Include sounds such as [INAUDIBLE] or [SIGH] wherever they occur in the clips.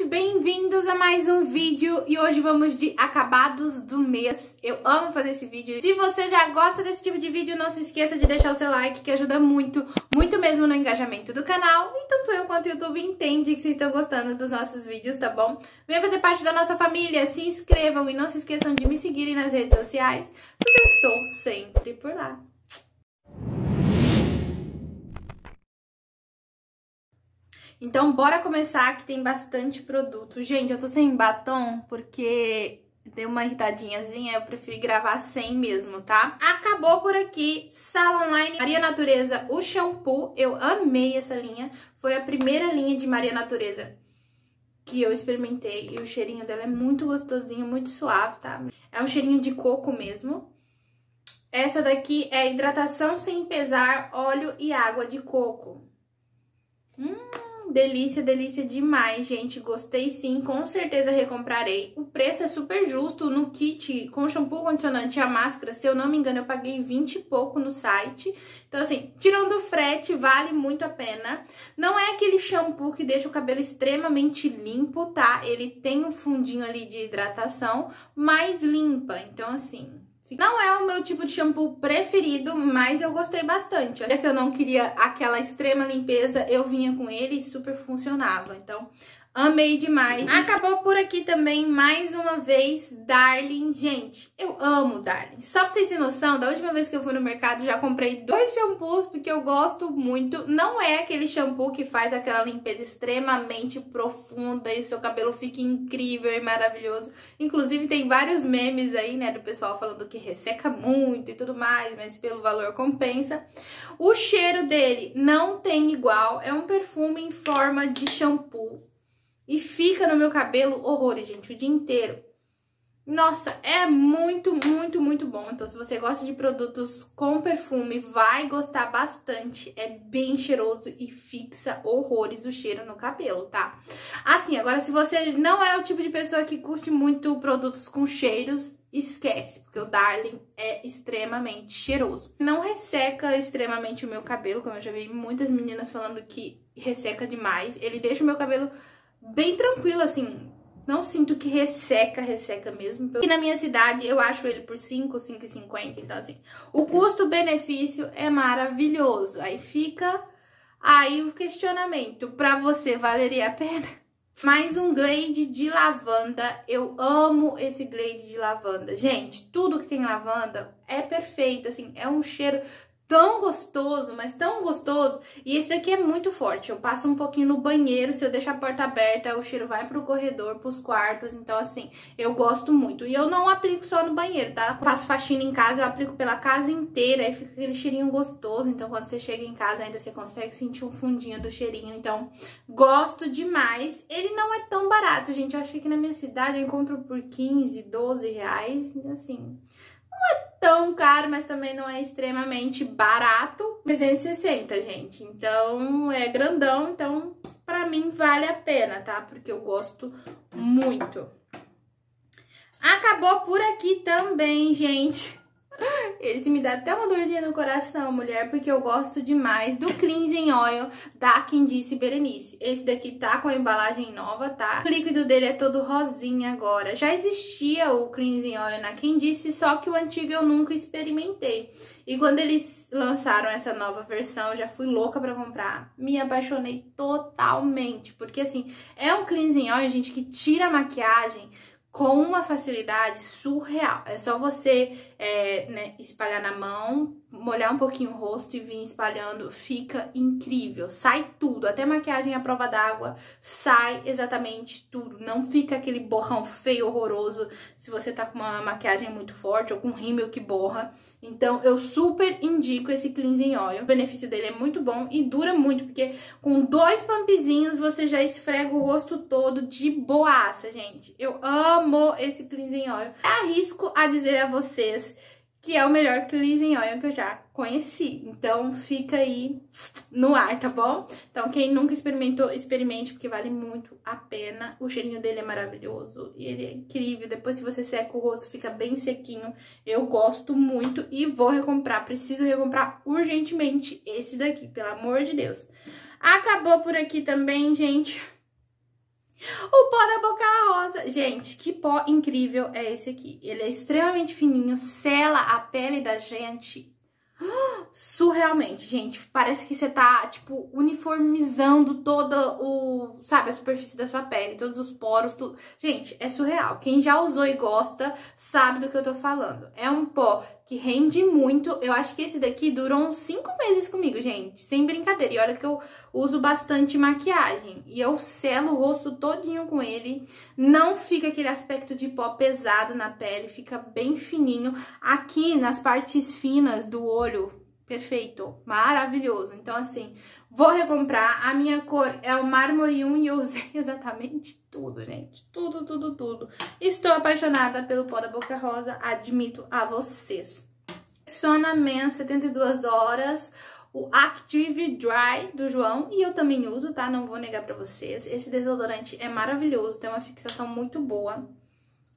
gente, bem-vindos a mais um vídeo e hoje vamos de acabados do mês. Eu amo fazer esse vídeo. Se você já gosta desse tipo de vídeo, não se esqueça de deixar o seu like, que ajuda muito, muito mesmo no engajamento do canal. E tanto eu quanto o YouTube entende que vocês estão gostando dos nossos vídeos, tá bom? Venha fazer parte da nossa família, se inscrevam e não se esqueçam de me seguirem nas redes sociais, porque eu estou sempre por lá. Então, bora começar que tem bastante produto. Gente, eu tô sem batom porque deu uma irritadinhazinha, eu preferi gravar sem mesmo, tá? Acabou por aqui, Sala Online Maria Natureza, o shampoo. Eu amei essa linha. Foi a primeira linha de Maria Natureza que eu experimentei. E o cheirinho dela é muito gostosinho, muito suave, tá? É um cheirinho de coco mesmo. Essa daqui é hidratação sem pesar, óleo e água de coco. Hum delícia, delícia demais, gente. Gostei sim, com certeza recomprarei. O preço é super justo no kit com shampoo, condicionante e a máscara. Se eu não me engano, eu paguei 20 e pouco no site. Então, assim, tirando o frete, vale muito a pena. Não é aquele shampoo que deixa o cabelo extremamente limpo, tá? Ele tem um fundinho ali de hidratação, mas limpa. Então, assim, não é o meu tipo de shampoo preferido, mas eu gostei bastante. Já que eu não queria aquela extrema limpeza, eu vinha com ele e super funcionava. Então, Amei demais. Acabou por aqui também, mais uma vez, Darling. Gente, eu amo Darling. Só pra vocês terem noção, da última vez que eu fui no mercado, já comprei dois shampoos, porque eu gosto muito. Não é aquele shampoo que faz aquela limpeza extremamente profunda e o seu cabelo fica incrível e maravilhoso. Inclusive, tem vários memes aí, né, do pessoal falando que resseca muito e tudo mais, mas pelo valor compensa. O cheiro dele não tem igual, é um perfume em forma de shampoo e fica no meu cabelo horrores, gente, o dia inteiro. Nossa, é muito, muito, muito bom. Então, se você gosta de produtos com perfume, vai gostar bastante. É bem cheiroso e fixa horrores o cheiro no cabelo, tá? Assim, agora, se você não é o tipo de pessoa que curte muito produtos com cheiros, esquece, porque o Darling é extremamente cheiroso. Não resseca extremamente o meu cabelo, como eu já vi muitas meninas falando que resseca demais. Ele deixa o meu cabelo bem tranquilo, assim. Não sinto que resseca, resseca mesmo. E na minha cidade eu acho ele por 5, 5,50. Então, assim, o custo-benefício é maravilhoso. Aí fica aí o questionamento. Pra você, valeria a pena? [LAUGHS] Mais um Glade de lavanda. Eu amo esse Glade de lavanda. Gente, tudo que tem lavanda é perfeito, assim, é um cheiro tão gostoso, mas tão gostoso. E esse daqui é muito forte. Eu passo um pouquinho no banheiro, se eu deixar a porta aberta, o cheiro vai pro corredor, pros quartos. Então, assim, eu gosto muito. E eu não aplico só no banheiro, tá? Eu faço faxina em casa, eu aplico pela casa inteira, aí fica aquele cheirinho gostoso. Então, quando você chega em casa, ainda você consegue sentir um fundinho do cheirinho. Então, gosto demais. Ele não é tão barato, gente. Eu acho que na minha cidade eu encontro por 15, 12 reais. Assim, não é tão caro, mas também não é extremamente barato. 360, gente. Então, é grandão, então pra mim vale a pena, tá? Porque eu gosto muito. Acabou por aqui também, gente. Esse me dá até uma dorzinha no coração, mulher, porque eu gosto demais do Cleansing Oil da Candice Berenice. Esse daqui tá com a embalagem nova, tá? O líquido dele é todo rosinha agora. Já existia o Cleansing Oil na Candice, só que o antigo eu nunca experimentei. E quando eles lançaram essa nova versão, eu já fui louca pra comprar. Me apaixonei totalmente, porque assim, é um Cleansing Oil, gente, que tira a maquiagem com uma facilidade surreal. É só você é, né, espalhar na mão, molhar um pouquinho o rosto e vir espalhando, fica incrível. Sai tudo, até maquiagem à prova d'água, sai exatamente tudo. Não fica aquele borrão feio, horroroso, se você tá com uma maquiagem muito forte ou com rímel que borra. Então, eu super indico esse Cleansing Oil. O benefício dele é muito bom e dura muito, porque com dois pumpzinhos você já esfrega o rosto todo de boaça, gente. Eu amo esse Cleansing Oil. Arrisco a dizer a vocês que é o melhor cleansing oil que eu já conheci. Então, fica aí no ar, tá bom? Então, quem nunca experimentou, experimente, porque vale muito a pena. O cheirinho dele é maravilhoso e ele é incrível. Depois, se você seca o rosto, fica bem sequinho. Eu gosto muito e vou recomprar. Preciso recomprar urgentemente esse daqui, pelo amor de Deus. Acabou por aqui também, gente. Gente, que pó incrível é esse aqui. Ele é extremamente fininho, sela a pele da gente surrealmente, gente. Parece que você tá, tipo, uniformizando toda o, sabe, a superfície da sua pele, todos os poros, tudo. Gente, é surreal. Quem já usou e gosta sabe do que eu tô falando. É um pó que rende muito. Eu acho que esse daqui durou uns 5 meses comigo, gente. Sem brincadeira. E olha que eu uso bastante maquiagem. E eu selo o rosto todinho com ele. Não fica aquele aspecto de pó pesado na pele. Fica bem fininho. Aqui nas partes finas do olho, perfeito. Maravilhoso. Então, assim, vou recomprar. A minha cor é o mármore 1 e eu usei [LAUGHS] exatamente tudo, gente. Tudo, tudo, tudo. Estou apaixonada pelo pó da Boca Rosa, admito a vocês. Sona Men 72 horas, o Active Dry do João, e eu também uso, tá? Não vou negar pra vocês. Esse desodorante é maravilhoso, tem uma fixação muito boa.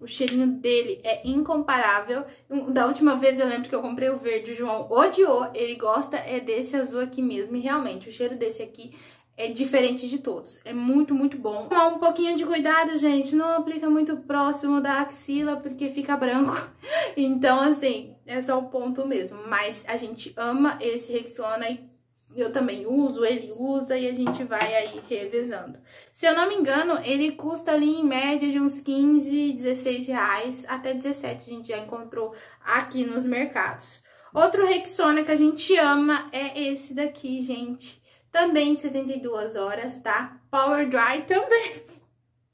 O cheirinho dele é incomparável. Da última vez eu lembro que eu comprei o verde, o João odiou. Ele gosta é desse azul aqui mesmo. E realmente, o cheiro desse aqui é diferente de todos. É muito, muito bom. Tomar um pouquinho de cuidado, gente. Não aplica muito próximo da axila, porque fica branco. [LAUGHS] Então, assim, é só o ponto mesmo. Mas a gente ama esse Rexona e eu também uso, ele usa e a gente vai aí revezando. Se eu não me engano, ele custa ali em média de uns 15, 16 reais, até 17 a gente já encontrou aqui nos mercados. Outro Rexona que a gente ama é esse daqui, gente também de 72 horas, tá? Power Dry também.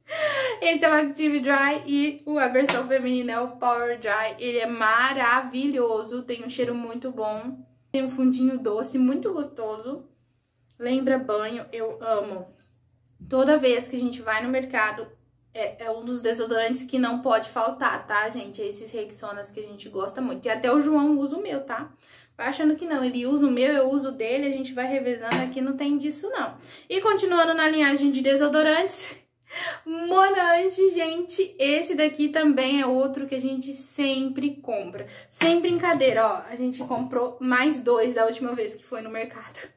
[LAUGHS] Esse é o Active Dry e a versão feminina é o Power Dry. Ele é maravilhoso, tem um cheiro muito bom, tem um fundinho doce, muito gostoso. Lembra banho, eu amo. Toda vez que a gente vai no mercado, é, é, um dos desodorantes que não pode faltar, tá, gente? Esses Rexonas que a gente gosta muito. E até o João usa o meu, tá? Vai achando que não, ele usa o meu, eu uso o dele, a gente vai revezando aqui, não tem disso não. E continuando na linhagem de desodorantes, Monange, gente, esse daqui também é outro que a gente sempre compra. Sem brincadeira, ó, a gente comprou mais dois da última vez que foi no mercado.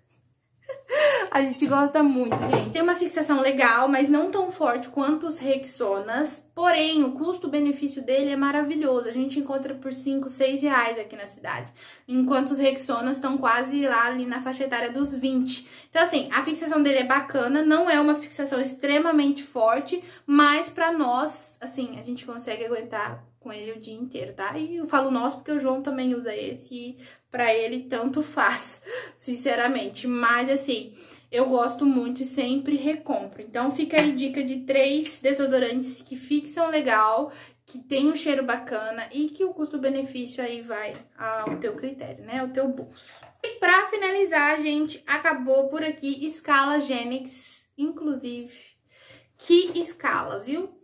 [LAUGHS] A gente gosta muito, gente. Tem uma fixação legal, mas não tão forte quanto os Rexonas. Porém, o custo-benefício dele é maravilhoso. A gente encontra por 5, 6 reais aqui na cidade. Enquanto os Rexonas estão quase lá ali na faixa etária dos 20. Então, assim, a fixação dele é bacana. Não é uma fixação extremamente forte, mas pra nós, assim, a gente consegue aguentar com ele o dia inteiro, tá? E eu falo nosso porque o João também usa esse e pra ele tanto faz, [LAUGHS] sinceramente. Mas assim, eu gosto muito e sempre recompro. Então fica aí dica de três desodorantes que fixam legal, que tem um cheiro bacana e que o custo-benefício aí vai ao teu critério, né? Ao teu bolso. E pra finalizar, gente, acabou por aqui Scala Genix, inclusive. Que escala, viu?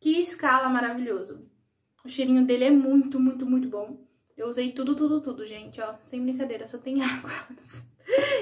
Que escala maravilhoso. O cheirinho dele é muito, muito, muito bom. Eu usei tudo, tudo, tudo, gente, ó. Sem brincadeira, só tem [LAUGHS] água.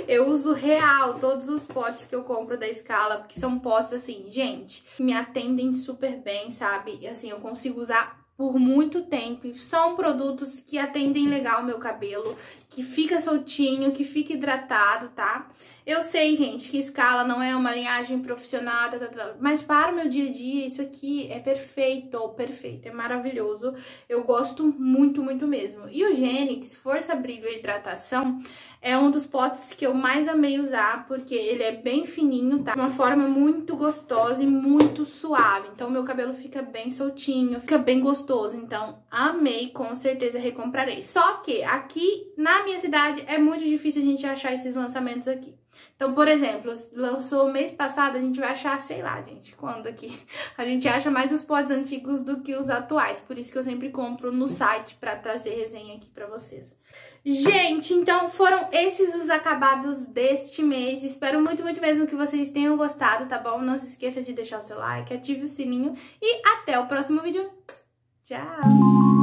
Eu uso real todos os potes que eu compro da Scala, porque são potes, assim, gente, que me atendem super bem, sabe? E, assim, eu consigo usar por muito tempo. São produtos que atendem legal o meu cabelo, que fica soltinho, que fica hidratado, tá? Eu sei, gente, que escala não é uma linhagem profissional, tá, tá, tá, mas para o meu dia a dia, isso aqui é perfeito, perfeito, é maravilhoso. Eu gosto muito, muito mesmo. E o Genix Força Brilho e Hidratação é um dos potes que eu mais amei usar, porque ele é bem fininho, tá? Uma forma muito gostosa e muito suave. Então, meu cabelo fica bem soltinho, fica bem gostoso. Então, amei, com certeza recomprarei. Só que aqui na minha cidade é muito difícil a gente achar esses lançamentos aqui. Então, por exemplo, lançou mês passado, a gente vai achar, sei lá, gente, quando aqui? [LAUGHS] A gente acha mais os potes antigos do que os atuais. Por isso que eu sempre compro no site pra trazer resenha aqui pra vocês. Gente, então foram esses os acabados deste mês. Espero muito, muito mesmo que vocês tenham gostado, tá bom? Não se esqueça de deixar o seu like, ative o sininho e até o próximo vídeo. Tchau!